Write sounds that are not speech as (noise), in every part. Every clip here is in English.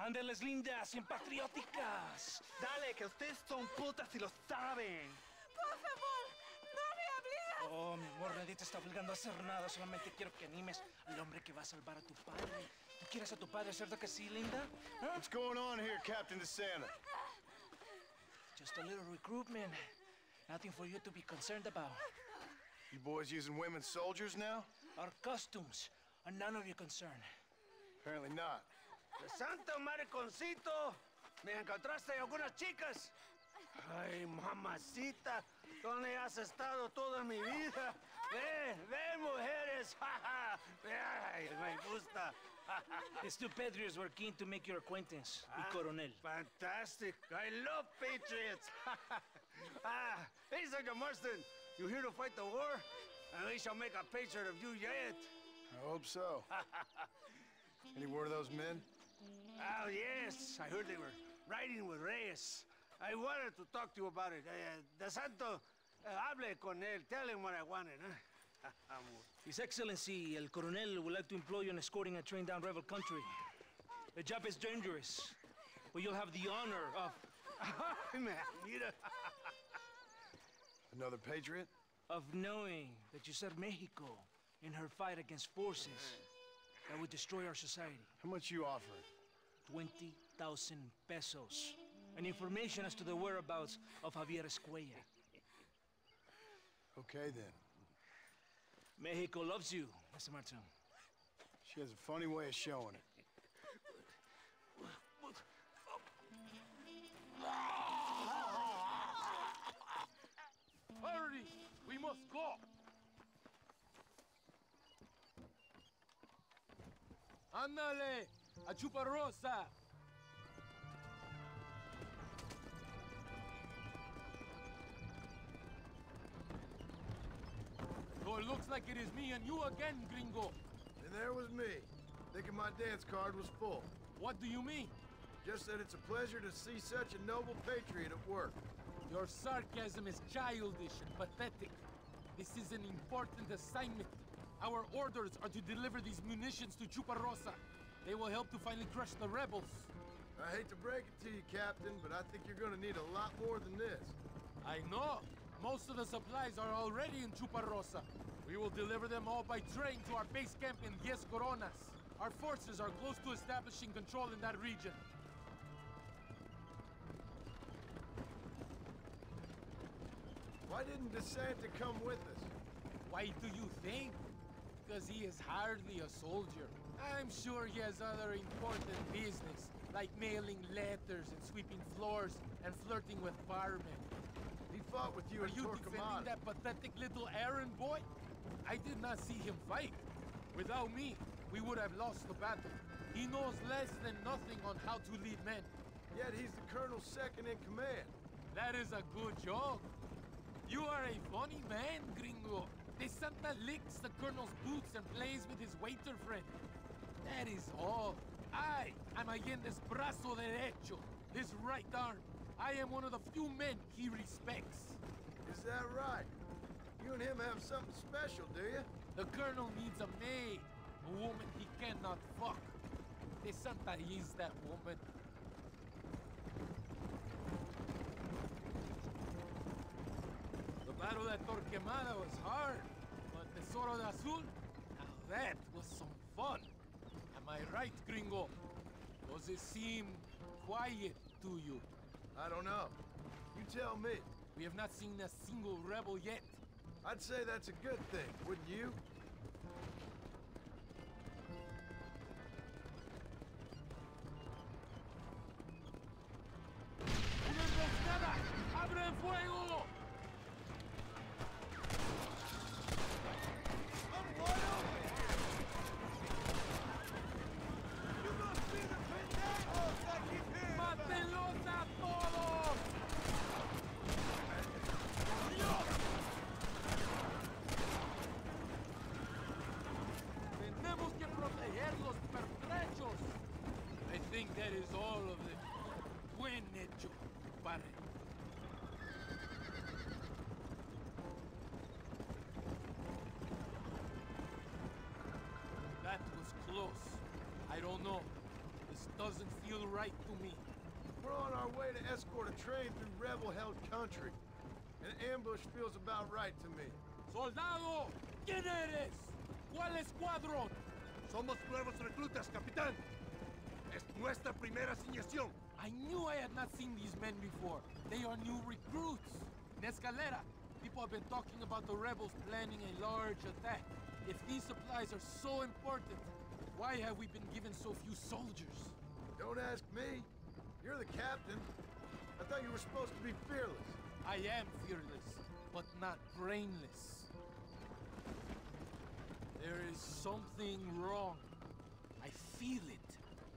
Ándeles lindas y patrióticas. Dale, que ustedes son putas y lo saben. Por favor, no me hables. Oh, mi amor, nadie te está obligando a hacer nada. Solamente quiero que animes al hombre que va a salvar a tu padre. ¿Tú quieres a tu padre, cierto que sí, linda? ¿Ah? What's going on here, Captain DeSanta? Just a little recruitment. Nothing for you to be concerned about. You boys using women soldiers now? Our costumes are none of your concern. Apparently not. Santo mariconcito, me encontraste algunas chicas. Ay, mamacita, ¿dónde has estado toda mi vida? Ven, ven, mujeres. (laughs) Ay, me gusta. (laughs) These two Patriots were keen to make your acquaintance, El ah, Coronel. Fantastic. I love patriots. (laughs) ah, hey, Sergeant Marston, you here to fight the war? At least I'll make a patriot of you yet. I hope so. (laughs) Any word of those men? Oh, yes. I heard they were riding with Reyes. I wanted to talk to you about it. Uh, De Santa, uh, hable con él. Tell him what I wanted, (laughs) huh? His Excellency, El Coronel, would like to employ you in escorting a train down rebel country. The job is dangerous, but you'll have the honor of... (laughs) Man, mira. Another patriot? of knowing that you served Mexico in her fight against forces that would destroy our society. How much you offer? 20,000 pesos. And information as to the whereabouts of Javier Escuella. Okay, then. Mexico loves you, Mr. Marston. She has a funny way of showing it. Hurry! We must go! Ándale! ¡A Chuparosa! So it looks like it is me and you again, gringo. And there was me, thinking my dance card was full. What do you mean? Just that it's a pleasure to see such a noble patriot at work. Your sarcasm is childish and pathetic. This is an important assignment. Our orders are to deliver these munitions to Chuparosa. They will help to finally crush the rebels. I hate to break it to you, Captain, but I think you're gonna need a lot more than this. I know. Most of the supplies are already in Chuparosa. We will deliver them all by train to our base camp in Diez Coronas. Our forces are close to establishing control in that region. Why didn't DeSanta come with us? Why do you think? Because he is hardly a soldier. I'm sure he has other important business, like mailing letters and sweeping floors and flirting with firemen. He fought with you Are you defending that pathetic little errand boy? I did not see him fight. Without me, we would have lost the battle. He knows less than nothing on how to lead men. Yet he's the colonel's second in command. That is a good joke. You are a funny man, gringo. De Santa licks the colonel's boots and plays with his waiter friend. That is all. I am Allende's brazo derecho, his right arm. I am one of the few men he respects. Is that right? You and him have something special, do you? The colonel needs a maid, a woman he cannot fuck. De Santa is that woman. Battle at Torquemada was hard, but Tesoro de Azul, now that was some fun. Am I right, gringo? Does it seem quiet to you? I don't know. You tell me. We have not seen a single rebel yet. I'd say that's a good thing, wouldn't you? compadre. That was close. I don't know. This doesn't feel right to me. We're on our way to escort a train through rebel-held country. An ambush feels about right to me. Soldado! ¿Quién eres? ¿Cuál escuadrón? Somos nuevos reclutas, capitán. Es nuestra primera asignación. Had not seen these men before. They are new recruits. In Escalera, people have been talking about the rebels planning a large attack. If these supplies are so important, why have we been given so few soldiers? Don't ask me. You're the captain. I thought you were supposed to be fearless. I am fearless, but not brainless. There is something wrong. I feel it.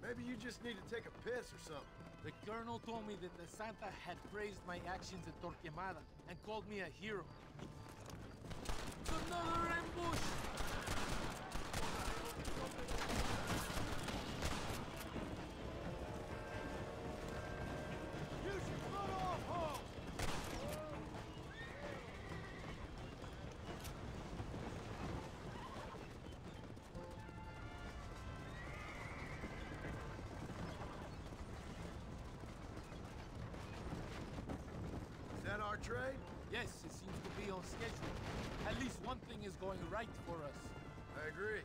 Maybe you just need to take a piss or something. The colonel told me that the Santa had praised my actions at Torquemada and called me a hero. Another ambush! Our train? Yes, it seems to be on schedule. At least one thing is going right for us. I agree.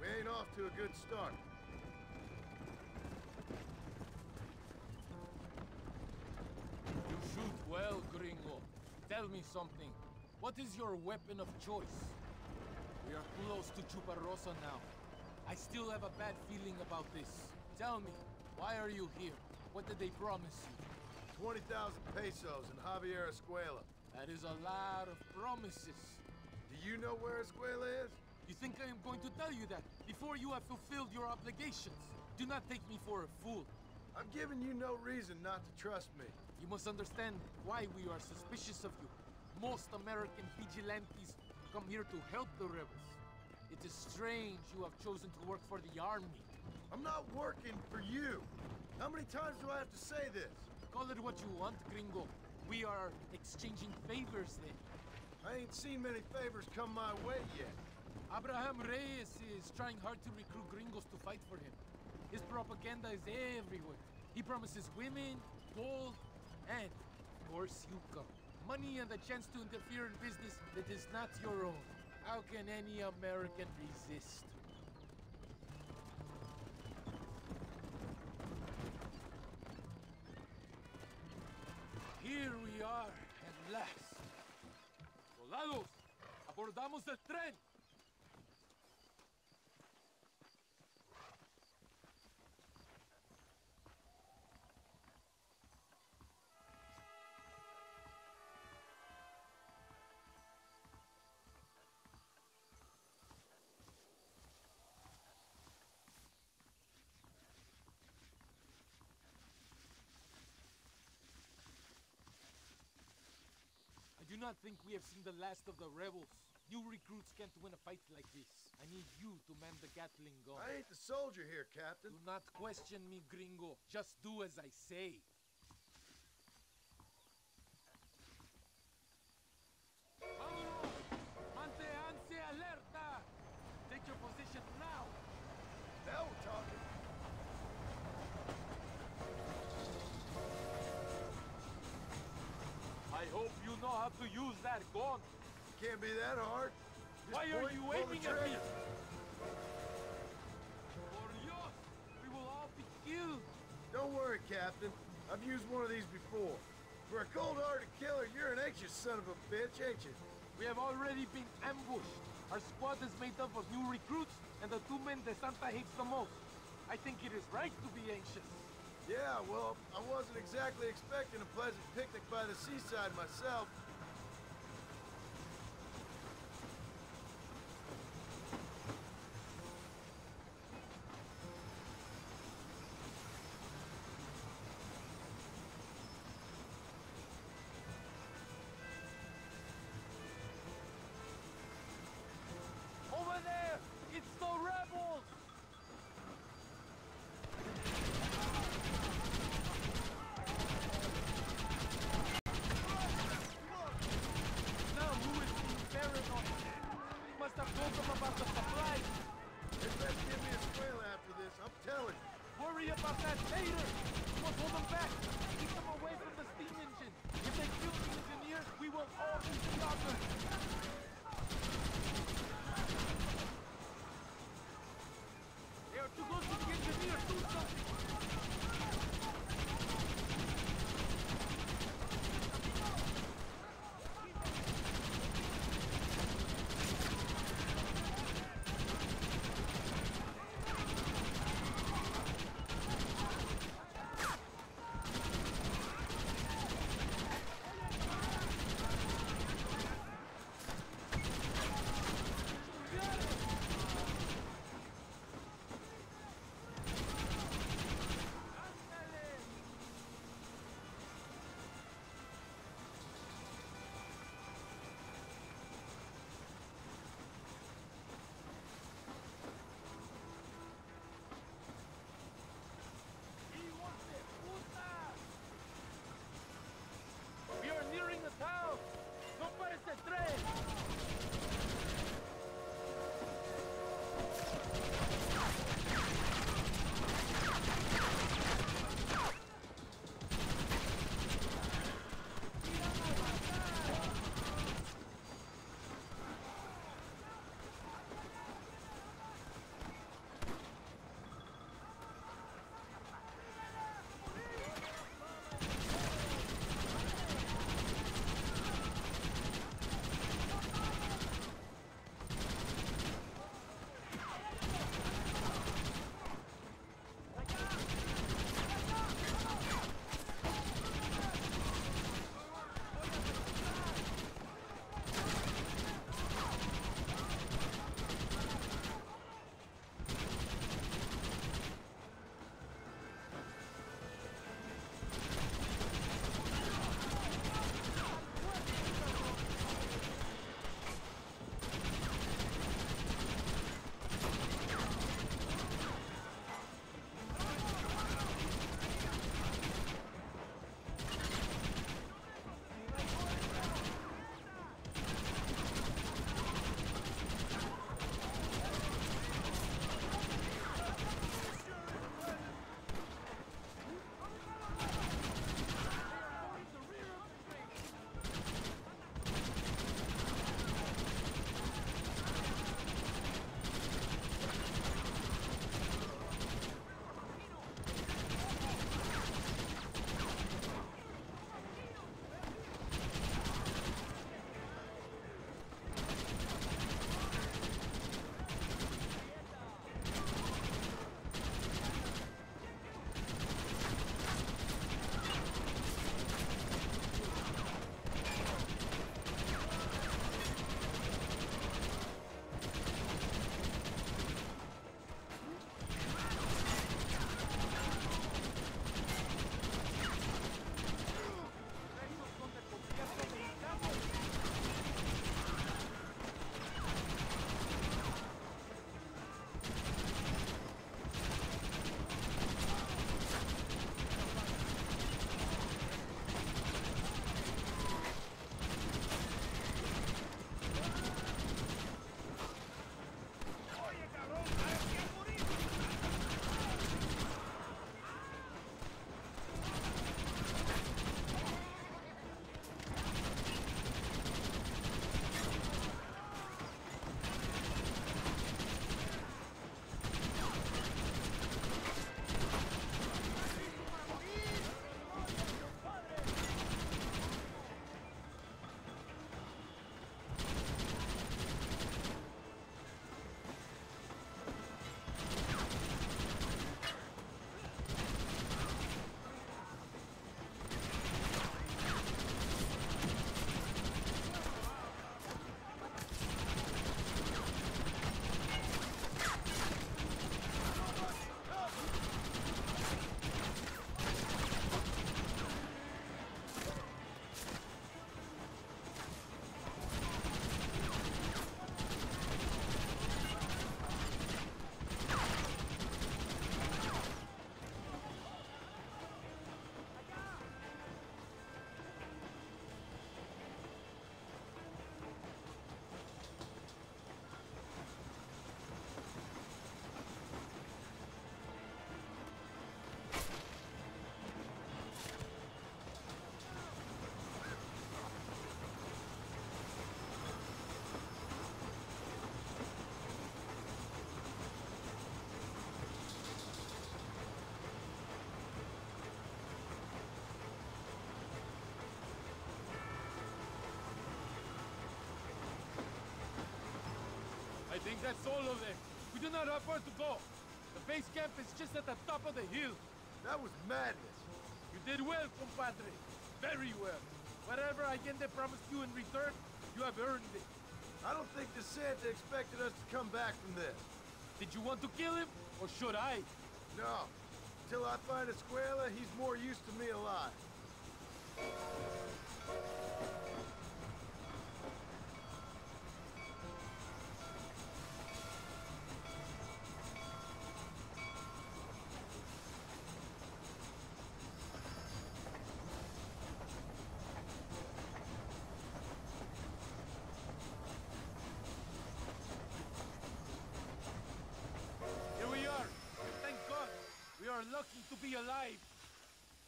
We ain't off to a good start. You shoot well, Gringo. Tell me something. What is your weapon of choice? We are close to Chuparosa now. I still have a bad feeling about this. Tell me, why are you here? What did they promise you? 20,000 pesos in Javier Escuella. That is a lot of promises. Do you know where Escuella is? You think I am going to tell you that before you have fulfilled your obligations? Do not take me for a fool. I'm giving you no reason not to trust me. You must understand why we are suspicious of you. Most American vigilantes come here to help the rebels. It is strange you have chosen to work for the army. I'm not working for you. How many times do I have to say this? Call it what you want, gringo. We are exchanging favors then. I ain't seen many favors come my way yet. Abraham Reyes is trying hard to recruit gringos to fight for him. His propaganda is everywhere. He promises women, gold, and, of course, you come. Money and the chance to interfere in business that is not your own. How can any American resist? Abordamos el tren. I do not think we have seen the last of the rebels. New recruits can't win a fight like this. I need you to man the Gatling gun. I ain't the soldier here, Captain. Do not question me, gringo. Just do as I say. Vámonos! Manténganse alerta! Take your position now! Now we're talking. I hope you know how to use that gun. Can't be that hard. Just Why are you aiming at me? Por Dios! We will all be killed! Don't worry, Captain. I've used one of these before. For a cold-hearted killer, you're an anxious son of a bitch, ain't you? We have already been ambushed. Our squad is made up of new recruits and the two men De Santa hates the most. I think it is right to be anxious. Yeah, well, I wasn't exactly expecting a pleasant picnic by the seaside myself. I think that's all of them. We do not have far to go. The base camp is just at the top of the hill. That was madness. You did well, compadre. Very well. Whatever Allende promised you in return, you have earned it. I don't think the DeSanta expected us to come back from this. Did you want to kill him, or should I? No. Till I find Escuella, he's more used to me alive. Be alive.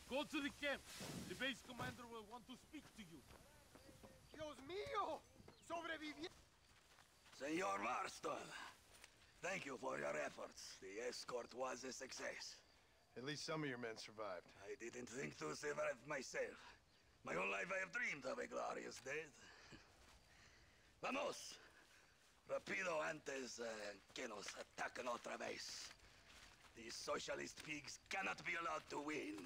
Go to the camp. The base commander will want to speak to you. Dios mío! Sobreviví. Senor Marston, thank you for your efforts. The escort was a success. At least some of your men survived. I didn't think to survive myself. My whole life I have dreamed of a glorious death. Vamos! Rapido antes uh, que nos ataquen otra vez. These socialist pigs cannot be allowed to win.